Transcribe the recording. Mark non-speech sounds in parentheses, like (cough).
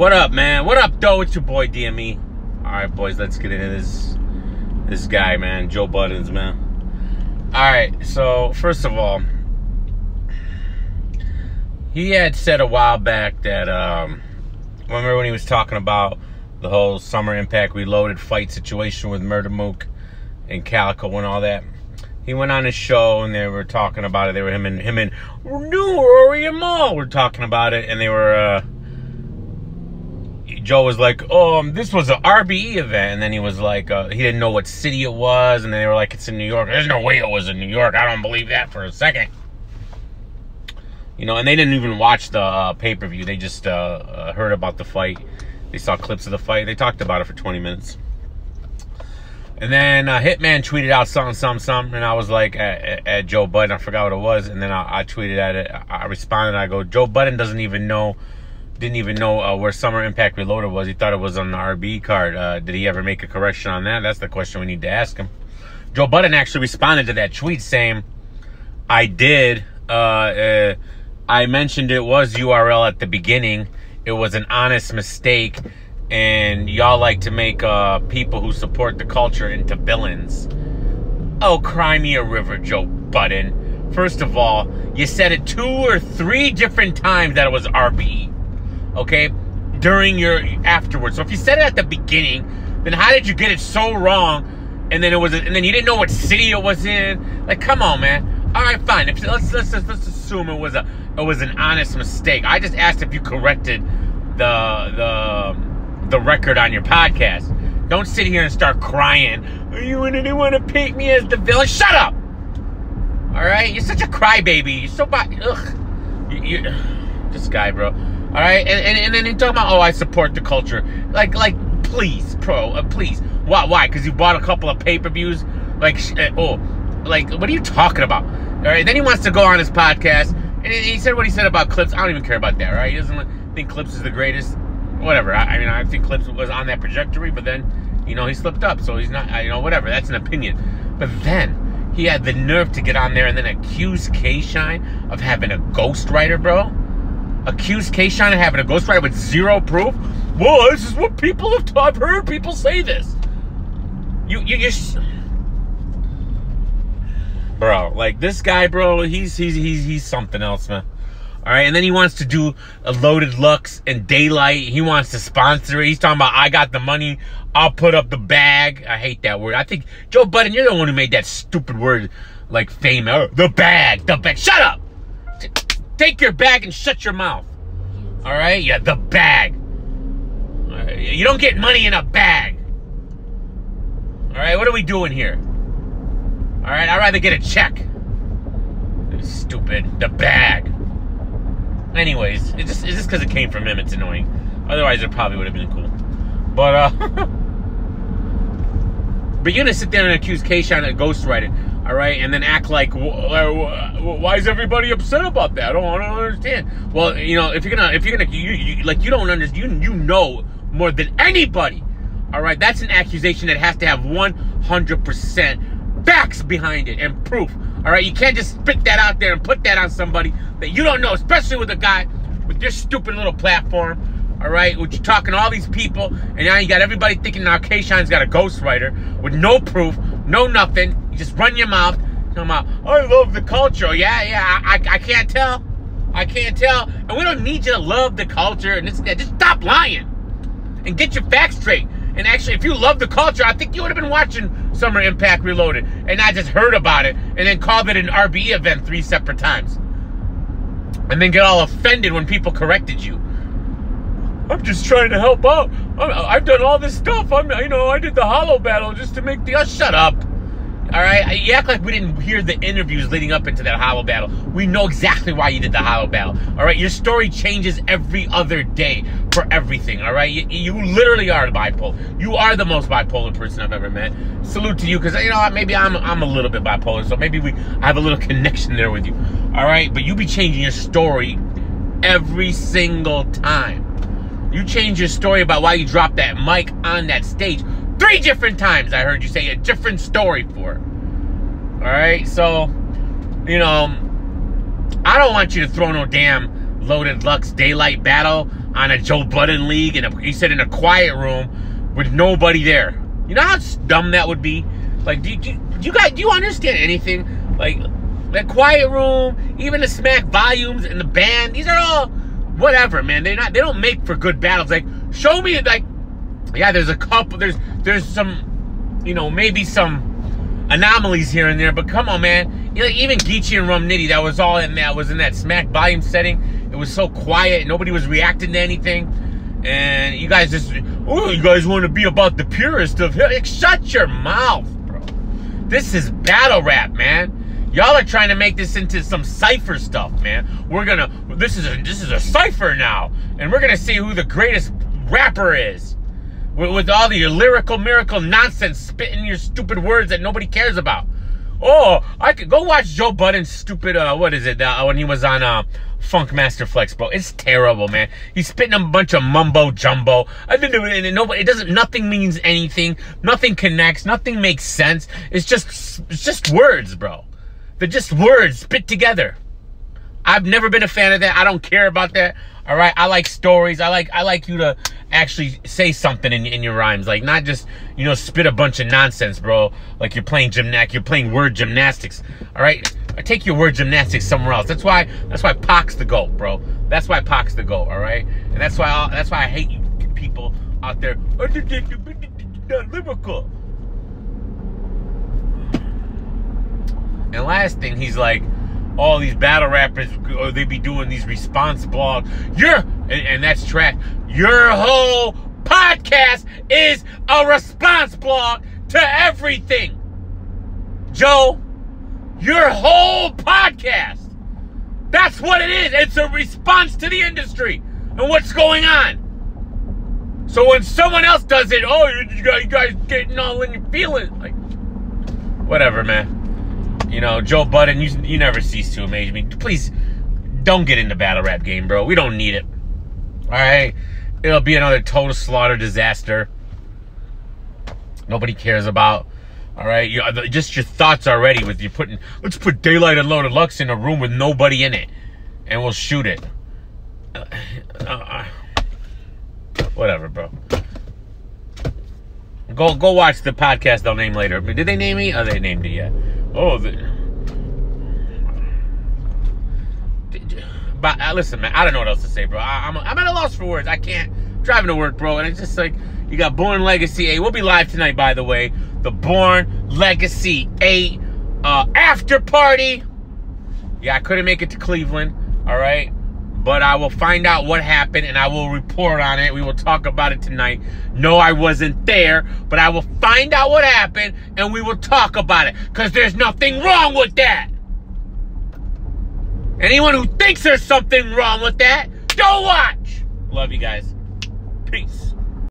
What up, man? What up, though? It's your boy DME. All right, boys, let's get into this this guy, man, Joe Budden, man. All right, so first of all, he had said a while back that um, remember when he was talking about the whole Summer Impact Reloaded fight situation with Murda Mook and Calicoe and all that. He went on his show and they were talking about it. They were him and him and New Rory Mal were talking about it, and they were. Uh, Joe was like, "Oh, um, this was an RBE event," and then he was like, uh, he didn't know what city it was, and they were like, "It's in New York." There's no way it was in New York. I don't believe that for a second. You know, and they didn't even watch the uh, pay per view. They just uh, uh, heard about the fight. They saw clips of the fight. They talked about it for 20 minutes. And then uh, Hitman tweeted out something, something, something, and I was like at, at, at Joe Budden. I forgot what it was, and then I, I tweeted at it. I responded. I go, Joe Budden doesn't even know, didn't even know uh, where Summer Impact Reloaded was. He thought it was on the RB card. Uh, did he ever make a correction on that? That's the question we need to ask him. Joe Budden actually responded to that tweet saying, "I did. Uh, uh, I mentioned it was URL at the beginning. It was an honest mistake." and y'all like to make uh, people who support the culture into villains. Oh, cry me a river, Joe Budden. First of all, you said it two or three different times that it was RBE. Okay? During your afterwards. So if you said it at the beginning, then how did you get it so wrong? And then it was, and then you didn't know what city it was in. Like, come on, man. All right, fine. If, let's, let's let's let's assume it was a it was an honest mistake. I just asked if you corrected the the the record on your podcast. Don't sit here and start crying. Are you didn't want to paint me as the villain. Shut up. All right, you're such a crybaby. You're so bad. Ugh. You, you, (sighs) this guy, bro. All right, and, and and then you talking about oh I support the culture. Like like please, pro, uh, please. Why? Why? Because you bought a couple of pay per views. Like uh, oh, like what are you talking about? All right. Then he wants to go on his podcast and he said what he said about clips. I don't even care about that. Right? He doesn't think clips is the greatest whatever. I, I, mean, I think Clips was on that trajectory, but then, you know, he slipped up, so he's not. You know, whatever. That's an opinion. But then he had the nerve to get on there and then accuse K Shine of having a ghostwriter, bro. Accuse K Shine of having a ghostwriter with zero proof. Well, this is what people have. I've heard people say this. You, you, you. Bro, like this guy, bro, he's he's he's he's something else, man. All right, and then he wants to do a loaded lux and Daylyt. He wants to sponsor it. He's talking about I got the money. I'll put up the bag. I hate that word. I think Joe Budden, you're the one who made that stupid word like famous. Oh, the bag, the bag. Shut up. Take your bag and shut your mouth. All right, yeah, the bag. You don't get money in a bag. All right, what are we doing here? All right, I'd rather get a check. Stupid. The bag. Anyways, it's just it's just because it came from him. It's annoying. Otherwise, it probably would have been cool. But uh, (laughs) but you're gonna sit there and accuse K-Shine of ghostwriting, all right, and then act like why is everybody upset about that? I don't, I don't understand. Well, you know, if you're gonna if you're gonna you, you like you don't understand, you you know more than anybody. All right, that's an accusation that has to have 100% facts behind it and proof. All right, you can't just spit that out there and put that on somebody that you don't know, especially with a guy with this stupid little platform. All right, which you're talking to all these people, and now you got everybody thinking now K-Shine's got a ghostwriter with no proof, no nothing. You just run your mouth, talking about, I love the culture. Yeah, yeah, I, I, I can't tell. I can't tell. And we don't need you to love the culture and this and that. Just stop lying and get your facts straight. And actually, if you love the culture, I think you would have been watching Summer Impact Reloaded and not just heard about it and then called it an RBE event three separate times. And then get all offended when people corrected you. I'm just trying to help out. I've done all this stuff. I'm, you know, I did the hollow battle just to make the. Oh, shut up. All right, you act like we didn't hear the interviews leading up into that hollow battle. We know exactly why you did the hollow battle. All right, your story changes every other day for everything. All right, you, you literally are bipolar. You are the most bipolar person I've ever met. Salute to you, because you know maybe I'm I'm a little bit bipolar, so maybe we I have a little connection there with you. All right, but you be changing your story every single time. You change your story about why you dropped that mic on that stage Three different times I heard you say a different story for. It. All right, so you know, I don't want you to throw no damn loaded Lux Daylyt battle on a Joe Budden league, and he said in a quiet room with nobody there. You know how dumb that would be? Like, do you, do you guys do you understand anything? Like, that quiet room, even the smack volumes and the band, these are all whatever, man. They're not they don't make for good battles. Like, show me like yeah, there's a couple there's there's some you know, maybe some anomalies here and there, but come on, man. You know, even Geechi and Rum Nitty, that was all in that was in that smack volume setting. It was so quiet, nobody was reacting to anything. And you guys just, oh, you guys want to be about the purest of hip. Shut your mouth, bro. This is battle rap, man. Y'all are trying to make this into some cipher stuff, man. We're gonna this is a this is a cipher now, and we're gonna see who the greatest rapper is. With, with all the lyrical miracle nonsense spitting your stupid words that nobody cares about. Oh, I could go watch Joe Budden's stupid uh what is it uh, when he was on uh Funkmaster Flex, bro. It's terrible, man. He's spitting a bunch of mumbo jumbo. I didn't do it. Nobody. It doesn't. Nothing means anything. Nothing connects. Nothing makes sense. It's just. It's just words, bro. They're just words spit together. I've never been a fan of that. I don't care about that. All right. I like stories. I like. I like you to actually say something in, in your rhymes, like not just you know spit a bunch of nonsense, bro. Like you're playing gymnastics. You're playing word gymnastics. All right. Take your word gymnastics somewhere else. That's why. That's why Pac's the goat, bro. That's why Pac's the goat. All right. And that's why. that's why I hate you people out there. Uh, lyrical. And last thing, he's like, all these battle rappers, or they be doing these response blogs. Your and, and that's trash. Your whole podcast is a response blog to everything. Joe, your whole podcast. That's what it is. It's a response to the industry and what's going on. So when someone else does it, oh, you guys, you guys getting all in your feelings. Like, whatever, man. You know, Joe Budden, you, you never cease to amaze me. Please don't get into battle rap game, bro. We don't need it. All right? It'll be another total slaughter disaster. Nobody cares about. All right, you, just your thoughts already with you putting. Let's put Daylyt and Loaded Lux in a room with nobody in it, and we'll shoot it. Uh, uh, whatever, bro. Go go watch the podcast they'll name later. Did they name me? Oh, they named it yet. Oh, the, but uh, listen, man, I don't know what else to say, bro. I, am I'm, I'm at a loss for words. I can't driving to work, bro, and it's just like you got Born Legacy 8. We'll be live tonight, by the way. The Born Legacy 8 uh, after party. Yeah, I couldn't make it to Cleveland. All right but I will find out what happened and I will report on it. We will talk about it tonight. No, I wasn't there, but I will find out what happened and we will talk about it because there's nothing wrong with that. Anyone who thinks there's something wrong with that, don't watch. Love you guys. Peace.